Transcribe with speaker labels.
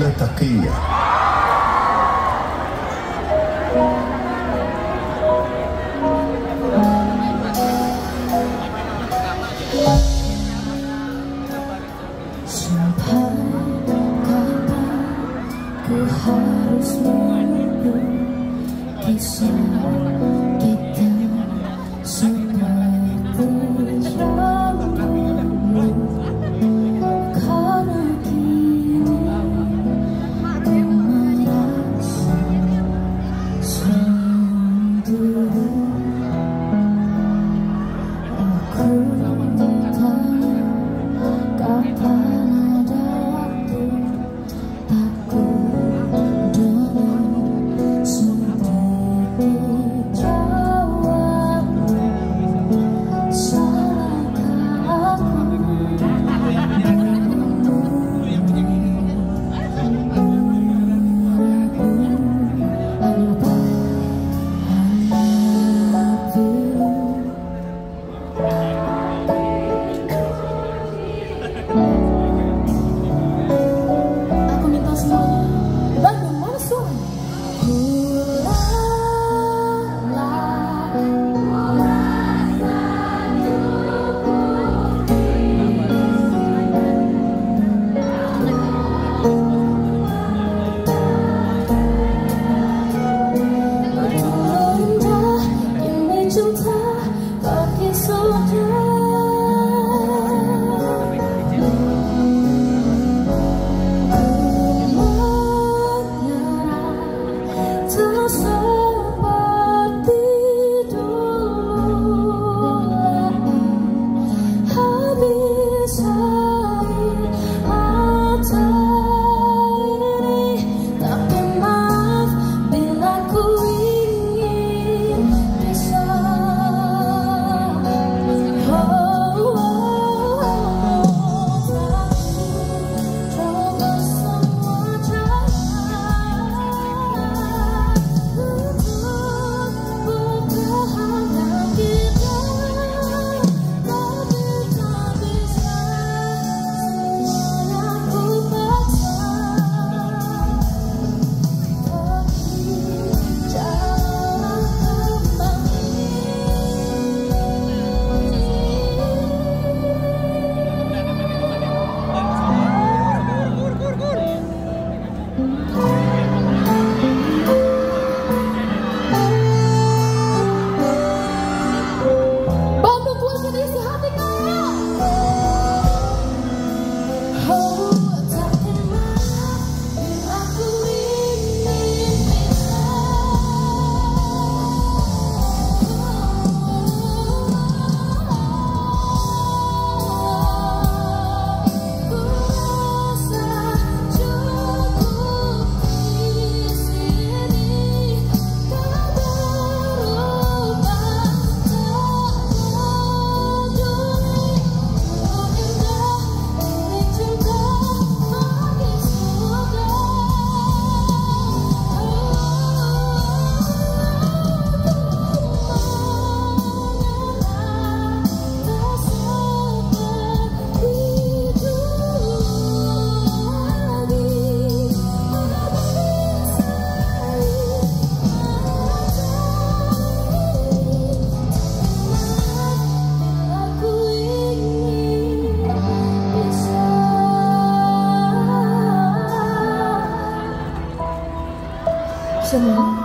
Speaker 1: bicicleta cria.
Speaker 2: Sampai kapan ku? 是吗？